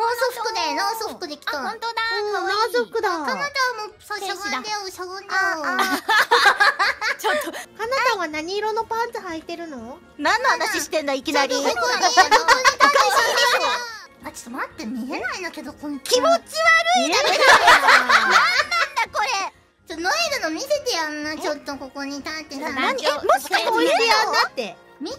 ノーフトで、ノーソフトで来た。あ、本当だ。ん、かわいい。だ。かなたはもうさ、しゃがんでよ、しゃがんでよ。ちょっと、かなたは何色のパンツ履いてるの何の話してんだ、いきなり。ちょっとこに、してあ、ちょっと待って、見えないんだけど、この気持ち悪い見何なんだ、これ。ちょ、ノエルの見せてやんな、ちょっとここに立ってさ。何え、もしかしておいてやんなって。見て